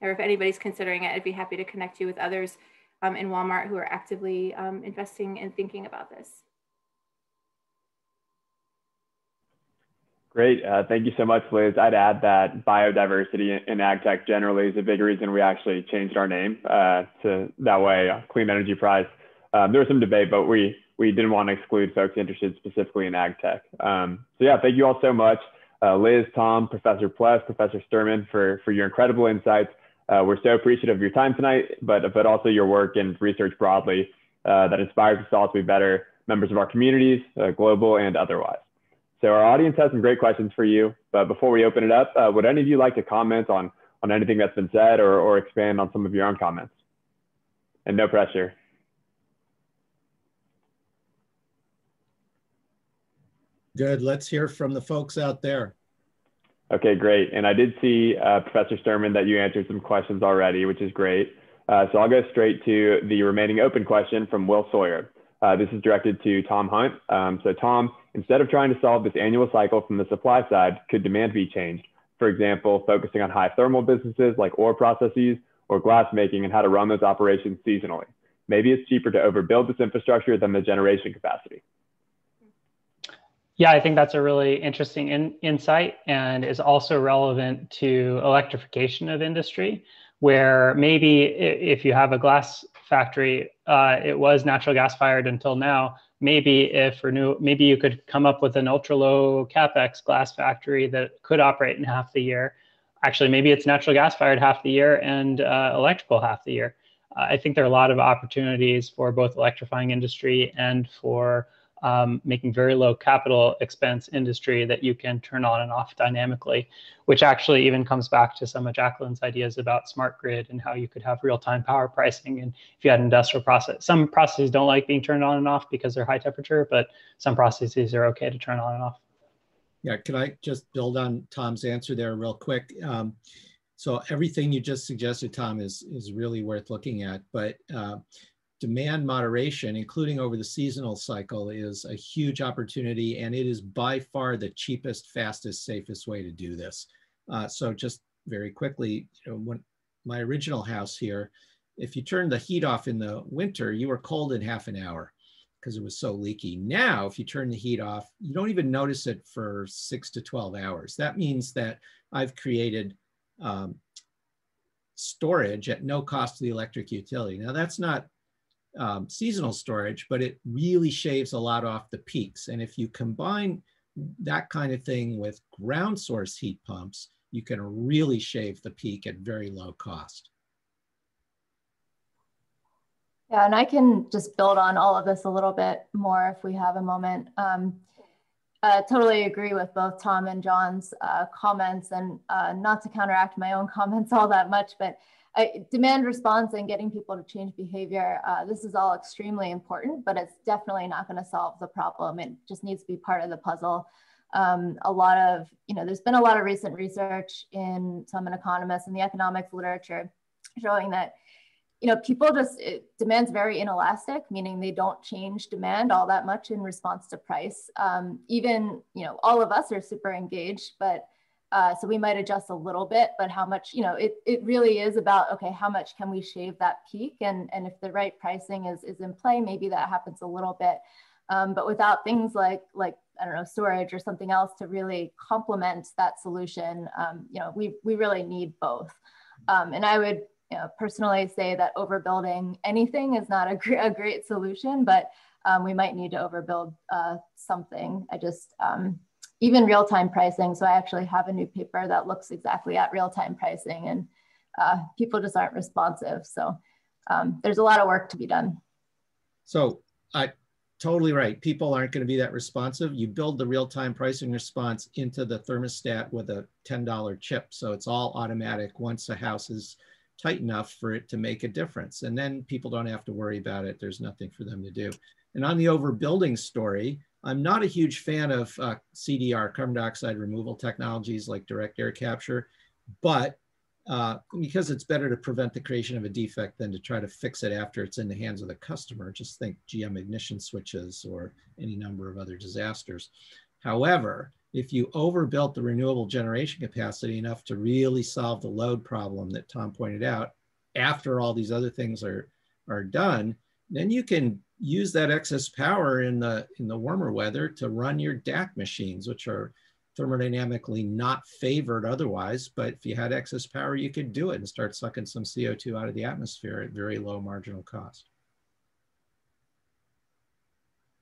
Or if anybody's considering it, I'd be happy to connect you with others um, in Walmart who are actively um, investing and thinking about this. Great. Uh, thank you so much, Liz. I'd add that biodiversity in, ag tech generally is a big reason we actually changed our name uh, to that way, uh, Clean Energy Prize. Um, there was some debate, but we we didn't want to exclude folks interested specifically in ag tech. Um, so yeah, thank you all so much, uh, Liz, Tom, Professor Pless, Professor Sterman, for for your incredible insights. Uh, we're so appreciative of your time tonight, but but also your work and research broadly uh, that inspires us all to be better members of our communities, global and otherwise. So our audience has some great questions for you. But before we open it up, uh, would any of you like to comment on, on anything that's been said or, or expand on some of your own comments? And no pressure. Good. Let's hear from the folks out there. Okay, great. And I did see, uh, Professor Sterman, that you answered some questions already, which is great. Uh, so I'll go straight to the remaining open question from Will Sawyer. Uh, this is directed to Tom Hunt. Um, so Tom, instead of trying to solve this annual cycle from the supply side, could demand be changed? For example, focusing on high thermal businesses like ore processes or glass making and how to run those operations seasonally. Maybe it's cheaper to overbuild this infrastructure than the generation capacity. Yeah, I think that's a really interesting in, insight and is also relevant to electrification of industry, where maybe if you have a glass factory, uh, it was natural gas fired until now. Maybe if renew, maybe you could come up with an ultra low capex glass factory that could operate in half the year. Actually, maybe it's natural gas fired half the year and uh, electrical half the year. Uh, I think there are a lot of opportunities for both electrifying industry and for um, making very low capital expense industry that you can turn on and off dynamically, which actually even comes back to some of Jacquelyn's ideas about smart grid and how you could have real-time power pricing. And if you had industrial process, some processes don't like being turned on and off because they're high temperature, but some processes are okay to turn on and off. Yeah, can I just build on Tom's answer there real quick? Um, so everything you just suggested, Tom, is is really worth looking at. But uh, demand moderation, including over the seasonal cycle, is a huge opportunity, and it is by far the cheapest, fastest, safest way to do this. Uh, so just very quickly, you know, when my original house here, if you turn the heat off in the winter, you were cold in half an hour because it was so leaky. Now, if you turn the heat off, you don't even notice it for six to 12 hours. That means that I've created um, storage at no cost to the electric utility. Now, that's not um, seasonal storage, but it really shaves a lot off the peaks. And if you combine that kind of thing with ground source heat pumps, you can really shave the peak at very low cost. Yeah, and I can just build on all of this a little bit more if we have a moment. Um, I totally agree with both Tom and John's uh, comments and uh, not to counteract my own <laughs> comments all that much, but demand response and getting people to change behavior, uh, this is all extremely important, but it's definitely not going to solve the problem. It just needs to be part of the puzzle. Um, a lot of, you know, there's been a lot of recent research in some economists in the economics literature showing that, you know, people just, it, demand's very inelastic, meaning they don't change demand all that much in response to price. Um, even, you know, all of us are super engaged, but uh, so we might adjust a little bit, but how much, you know, it, it really is about, okay, how much can we shave that peak? And, and if the right pricing is, is in play, maybe that happens a little bit. Um, but without things like, like, I don't know, storage or something else to really complement that solution, um, you know, we, we really need both. Um, and I would you know, personally say that overbuilding anything is not a, gr a great solution, but um, we might need to overbuild uh, something. I just, um, even real-time pricing. So I actually have a new paper that looks exactly at real-time pricing and uh, people just aren't responsive. So um, there's a lot of work to be done. So I totally right. People aren't going to be that responsive. You build the real-time pricing response into the thermostat with a $10 chip. So it's all automatic once a house is tight enough for it to make a difference. And then people don't have to worry about it. There's nothing for them to do. And on the overbuilding story, I'm not a huge fan of uh, CDR, carbon dioxide removal technologies like direct air capture, but uh, because it's better to prevent the creation of a defect than to try to fix it after it's in the hands of the customer. Just think GM ignition switches or any number of other disasters. However, if you overbuilt the renewable generation capacity enough to really solve the load problem that Tom pointed out, after all these other things are, are done, then you can use that excess power in the in the warmer weather to run your DAC machines, which are thermodynamically not favored otherwise, but if you had excess power, you could do it and start sucking some CO2 out of the atmosphere at very low marginal cost.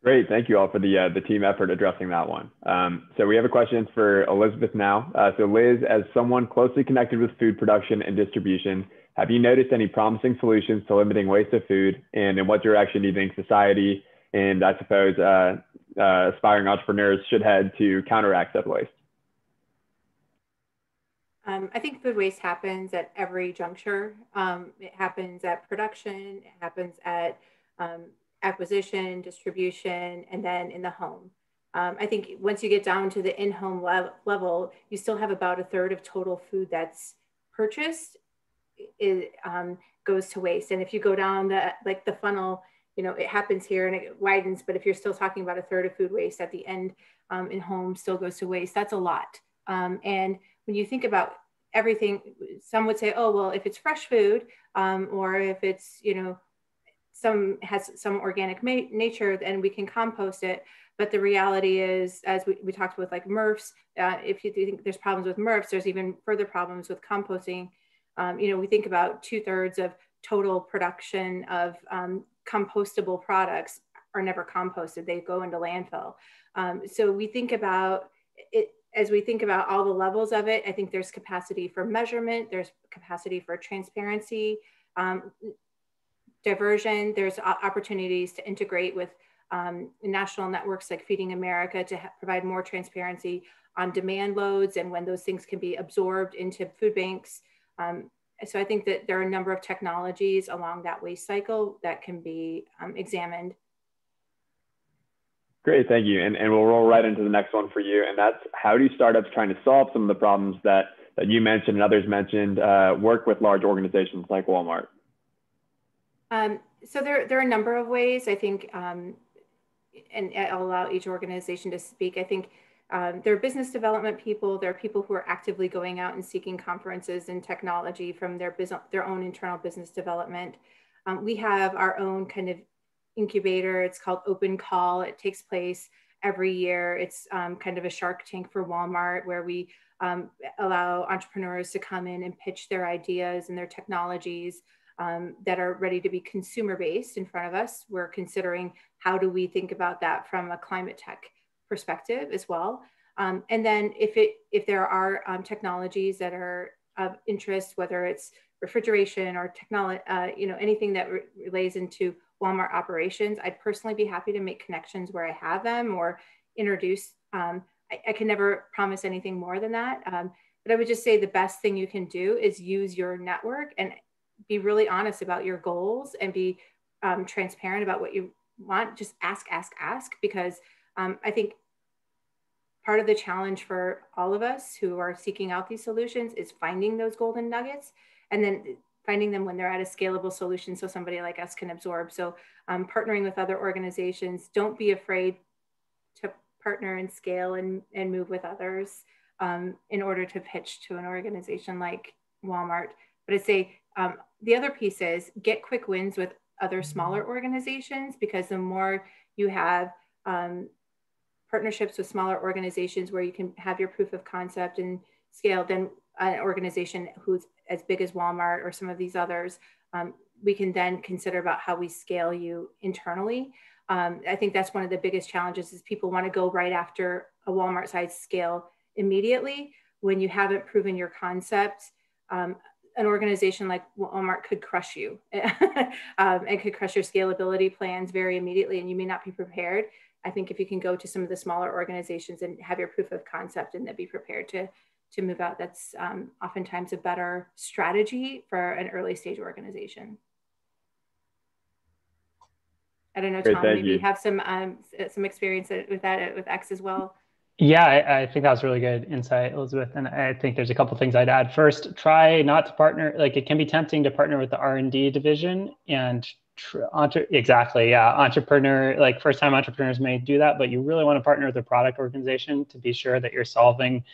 Great, thank you all for the uh, the team effort addressing that one. Um, so we have a question for Elizabeth now. Uh, so Liz, as someone closely connected with food production and distribution, have you noticed any promising solutions to limiting waste of food? And in what direction do you think society and I suppose uh, uh, aspiring entrepreneurs should head to counteract that waste? Um, I think food waste happens at every juncture. Um, it happens at production, it happens at um, acquisition, distribution, and then in the home. Um, I think once you get down to the in-home le level, you still have about a third of total food that's purchased it um, goes to waste. And if you go down the like the funnel, you know, it happens here and it widens. But if you're still talking about a third of food waste at the end um, in home still goes to waste, that's a lot. Um, and when you think about everything, some would say, oh well, if it's fresh food um, or if it's you know some has some organic nature and we can compost it but the reality is as we, we talked with like MRFs uh, if you think there's problems with MRFs there's even further problems with composting um, you know we think about two-thirds of total production of um, compostable products are never composted they go into landfill um, so we think about it as we think about all the levels of it i think there's capacity for measurement there's capacity for transparency um, diversion. There's opportunities to integrate with um, national networks like Feeding America to provide more transparency on demand loads and when those things can be absorbed into food banks. Um, so I think that there are a number of technologies along that waste cycle that can be um, examined. Great, thank you. And, and we'll roll right into the next one for you. And that's how do startups trying to solve some of the problems that, that you mentioned and others mentioned uh, work with large organizations like Walmart? Um, so there, there are a number of ways I think, um, and I'll allow each organization to speak. I think um, there are business development people. There are people who are actively going out and seeking conferences and technology from their business, their own internal business development. Um, we have our own kind of incubator. It's called Open Call. It takes place every year. It's um, kind of a Shark Tank for Walmart, where we um, allow entrepreneurs to come in and pitch their ideas and their technologies um, that are ready to be consumer based in front of us. We're considering how do we think about that from a climate tech perspective as well. Um, and then if it if there are um, technologies that are of interest, whether it's refrigeration or technology, uh, you know, anything that re relates into Walmart operations, I'd personally be happy to make connections where I have them or introduce. Um, I, I, can never promise anything more than that. Um, but I would just say the best thing you can do is use your network and be really honest about your goals and be um, transparent about what you want. Just ask, ask, ask, because um, I think part of the challenge for all of us who are seeking out these solutions is finding those golden nuggets and then finding them when they're at a scalable solution so somebody like us can absorb. So um, partnering with other organizations, don't be afraid to partner and scale and, and move with others um, in order to pitch to an organization like Walmart. But I say um, the other piece is get quick wins with other smaller organizations because the more you have um, partnerships with smaller organizations where you can have your proof of concept and scale, then an organization who's as big as Walmart or some of these others, um, we can then consider about how we scale you internally. Um, I think that's one of the biggest challenges is people want to go right after a Walmart size scale immediately when you haven't proven your concept. Um, an organization like Walmart could crush you <laughs> um, and could crush your scalability plans very immediately, and you may not be prepared. I think if you can go to some of the smaller organizations and have your proof of concept and then be prepared to to move out, that's um, oftentimes a better strategy for an early stage organization. I don't know, Tom, maybe you. you have some um, some experience with that with X as well. Yeah, I, I, think that was really good insight, Elizabeth. And I think there's a couple things I'd add. First, try not to partner. Like it can be tempting to partner with the R and D division, and tr- entre- exactly, yeah, entrepreneur. Like first time entrepreneurs may do that, but you really want to partner with a product organization to be sure that you're solving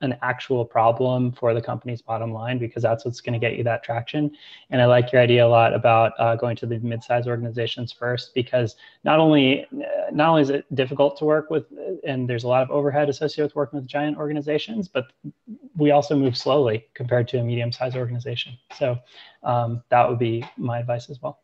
an actual problem for the company's bottom line because that's what's going to get you that traction. And I like your idea a lot about uh, going to the mid-sized organizations first because not only not only is it difficult to work with, and there's a lot of overhead associated with working with giant organizations, but we also move slowly compared to a medium-sized organization. So um, that would be my advice as well.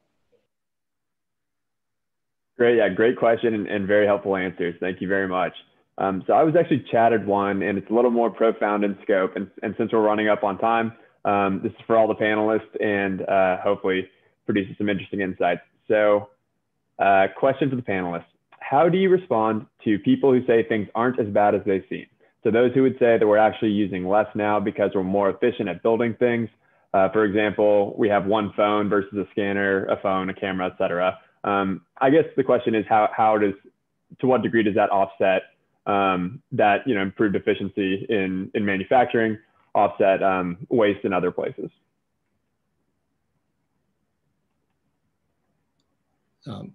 Great, yeah, great question and, and very helpful answers. Thank you very much. Um, so I was actually chatted one, and it's a little more profound in scope. And, and since we're running up on time, um, this is for all the panelists and uh, hopefully produces some interesting insights. So, uh, question to the panelists: How do you respond to people who say things aren't as bad as they seem? So those who would say that we're actually using less now because we're more efficient at building things. Uh, for example, we have one phone versus a scanner, a phone, a camera, et cetera. Um, I guess the question is how, how does, to what degree does that offset um, that you know improved efficiency in in manufacturing, offset um, waste in other places. Um,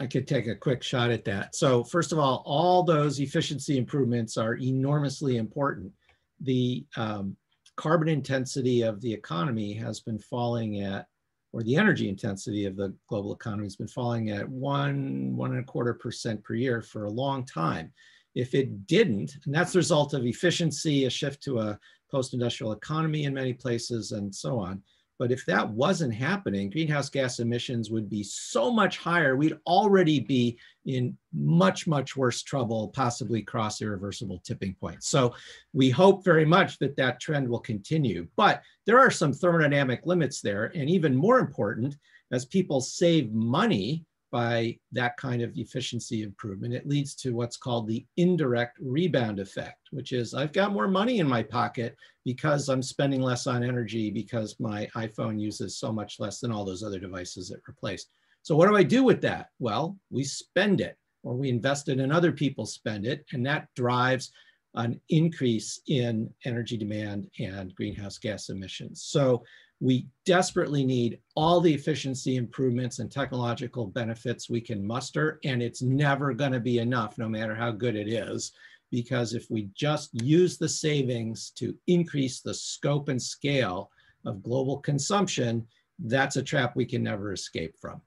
I could take a quick shot at that. So first of all, all those efficiency improvements are enormously important. The um, carbon intensity of the economy has been falling at or the energy intensity of the global economy has been falling at one, one and a quarter percent per year for a long time. If it didn't, and that's the result of efficiency, a shift to a post-industrial economy in many places and so on. But if that wasn't happening, greenhouse gas emissions would be so much higher. We'd already be in much, much worse trouble, possibly cross irreversible tipping points. So we hope very much that that trend will continue. But there are some thermodynamic limits there. And even more important, as people save money, by that kind of efficiency improvement, it leads to what's called the indirect rebound effect, which is I've got more money in my pocket because I'm spending less on energy because my iPhone uses so much less than all those other devices it replaced. So what do I do with that? Well, we spend it or we invest it and other people spend it and that drives an increase in energy demand and greenhouse gas emissions. So we desperately need all the efficiency improvements and technological benefits we can muster, and it's never going to be enough, no matter how good it is. Because if we just use the savings to increase the scope and scale of global consumption, that's a trap we can never escape from.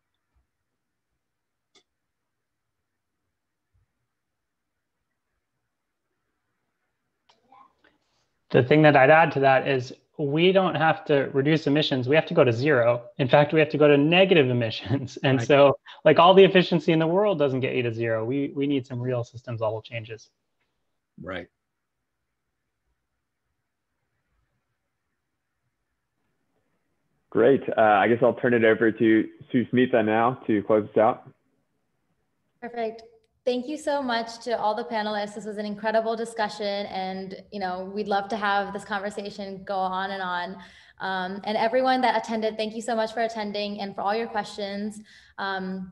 The thing that I'd add to that is we don't have to reduce emissions. We have to go to zero. In fact, we have to go to negative <laughs> emissions. And right. so like all the efficiency in the world doesn't get you to zero. We, we need some real systems level changes. Right. Great. Uh, I guess I'll turn it over to Susmita now to close us out. Perfect. Thank you so much to all the panelists. This was an incredible discussion and, you know, we'd love to have this conversation go on and on. Um, and everyone that attended, thank you so much for attending and for all your questions. Um,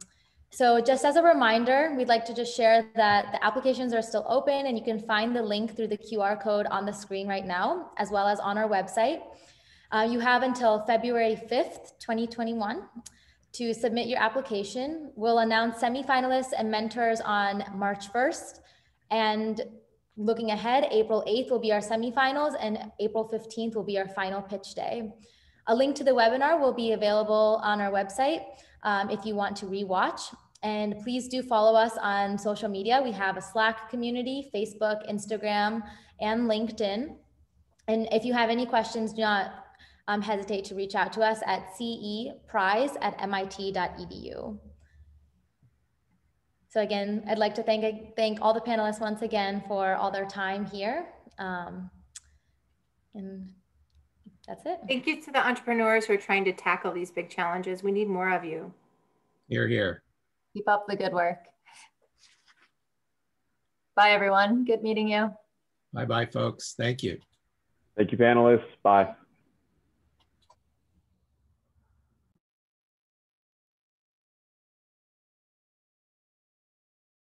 so just as a reminder, we'd like to just share that the applications are still open and you can find the link through the QR code on the screen right now, as well as on our website. Uh, you have until February 5th, 2021 to submit your application. We'll announce semifinalists and mentors on March 1st. And looking ahead, April 8th will be our semifinals and April 15th will be our final pitch day. A link to the webinar will be available on our website um, if you want to rewatch. And please do follow us on social media. We have a Slack community, Facebook, Instagram, and LinkedIn. And if you have any questions, do not um, hesitate to reach out to us at ceprize at mit.edu. So again, I'd like to thank, thank all the panelists once again for all their time here. Um, and that's it. Thank you to the entrepreneurs who are trying to tackle these big challenges. We need more of you. You're here. Keep up the good work. Bye, everyone. Good meeting you. Bye-bye, folks. Thank you. Thank you, panelists. Bye.